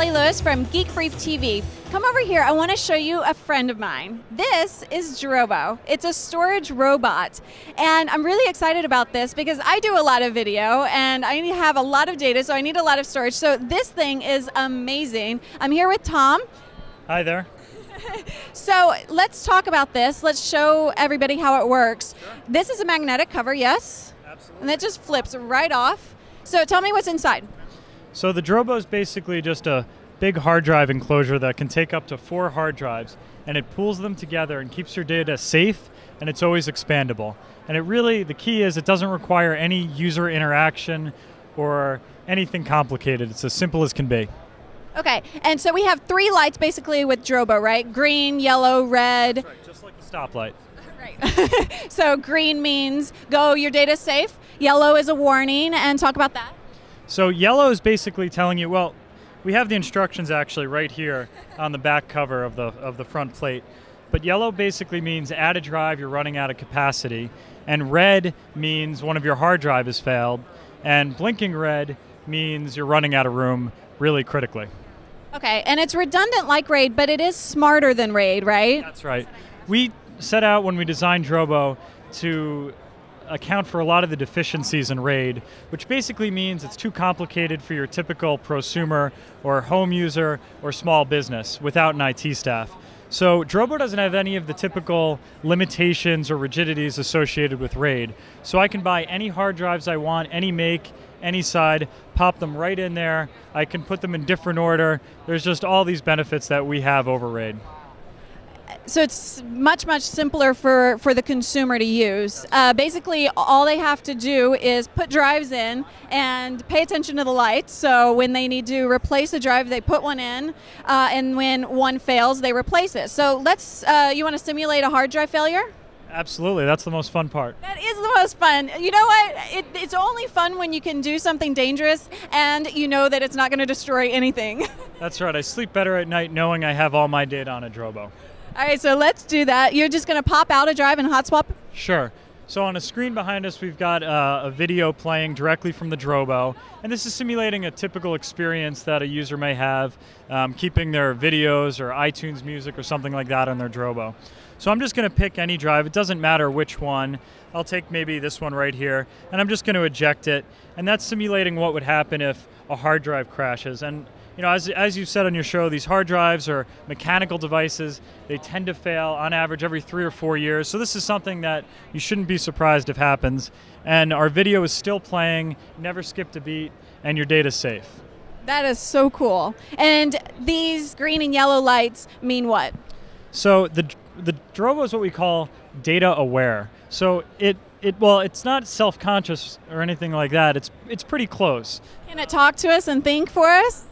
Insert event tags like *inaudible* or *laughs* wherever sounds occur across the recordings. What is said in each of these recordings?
Cali Lewis from GeekBrief TV. Come over here. I want to show you a friend of mine. This is Drobo. It's a storage robot. And I'm really excited about this because I do a lot of video and I have a lot of data, so I need a lot of storage. So this thing is amazing. I'm here with Tom. Hi there. *laughs* So let's talk about this. Let's show everybody how it works. This is a magnetic cover, yes? Absolutely. And it just flips right off. So tell me what's inside. So the Drobo is basically just a big hard drive enclosure that can take up to four hard drives, and it pulls them together and keeps your data safe, and it's always expandable. And it really, the key is it doesn't require any user interaction or anything complicated. It's as simple as can be. Okay, and so we have three lights basically with Drobo, right? Green, yellow, red. Just like a stoplight. *laughs* Right. *laughs* so green means go, your data's safe. Yellow is a warning, and talk about that. So yellow is basically telling you, well, we have the instructions actually right here on the back cover of the of the front plate. But yellow basically means add a drive, you're running out of capacity, and red means one of your hard drive has failed, and blinking red means you're running out of room really critically. Okay, and it's redundant like RAID, but it is smarter than RAID, right? That's right. We set out when we designed Drobo to account for a lot of the deficiencies in RAID, which basically means it's too complicated for your typical prosumer or home user or small business without an IT staff. So Drobo doesn't have any of the typical limitations or rigidities associated with RAID. So I can buy any hard drives I want, any make, any side, pop them right in there. I can put them in different order. There's just all these benefits that we have over RAID so it's much much simpler for for the consumer to use uh, basically all they have to do is put drives in and pay attention to the lights so when they need to replace a drive they put one in uh, and when one fails they replace it so let's uh, you want to simulate a hard drive failure Absolutely, that's the most fun part. That is the most fun. You know what? It, it's only fun when you can do something dangerous and you know that it's not going to destroy anything. *laughs* That's right. I sleep better at night knowing I have all my data on a Drobo. All right, so let's do that. You're just going to pop out a drive and hot swap? Sure. So on a screen behind us, we've got uh, a video playing directly from the Drobo, and this is simulating a typical experience that a user may have, um, keeping their videos or iTunes music or something like that on their Drobo. So I'm just going to pick any drive. It doesn't matter which one. I'll take maybe this one right here, and I'm just going to eject it, and that's simulating what would happen if a hard drive crashes. And you know, as, as you said on your show, these hard drives are mechanical devices. They tend to fail on average every three or four years. So this is something that you shouldn't be surprised if happens. And our video is still playing, never skipped a beat, and your data's safe. That is so cool. And these green and yellow lights mean what? So the the Drobo is what we call data aware. So it it well, it's not self-conscious or anything like that. It's it's pretty close. Can it talk to us and think for us?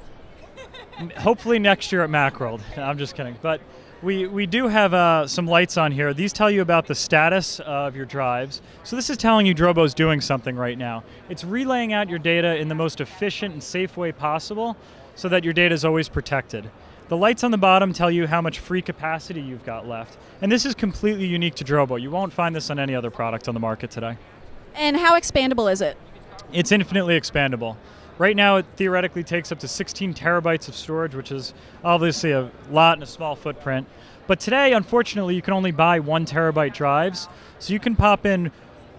*laughs* hopefully next year at Macworld. I'm just kidding. But we, we do have uh, some lights on here. These tell you about the status of your drives. So this is telling you Drobo's doing something right now. It's relaying out your data in the most efficient and safe way possible so that your data is always protected. The lights on the bottom tell you how much free capacity you've got left. And this is completely unique to Drobo. You won't find this on any other product on the market today. And how expandable is it? It's infinitely expandable. Right now, it theoretically takes up to 16 terabytes of storage, which is obviously a lot in a small footprint. But today, unfortunately, you can only buy one terabyte drives. So you can pop in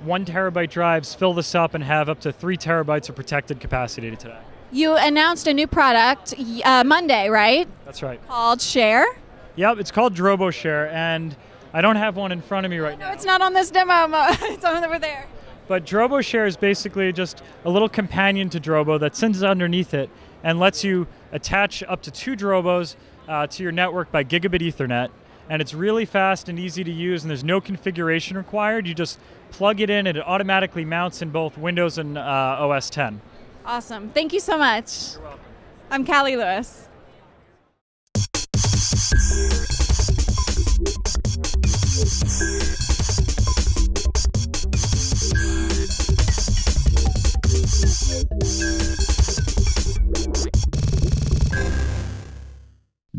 one terabyte drives, fill this up, and have up to three terabytes of protected capacity today. You announced a new product uh, Monday, right? That's right. Called Share. Yep, it's called Drobo Share, and I don't have one in front of me right no, now. it's not on this demo. *laughs* it's over there. But Drobo Share is basically just a little companion to Drobo that sits underneath it and lets you attach up to two Drobos uh, to your network by gigabit Ethernet. And it's really fast and easy to use, and there's no configuration required. You just plug it in, and it automatically mounts in both Windows and uh, OS 10. Awesome. Thank you so much. You're welcome. I'm Cali Lewis.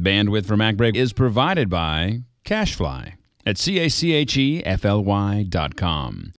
Bandwidth for MacBreak is provided by CacheFly at C A C H E F L Y dot com.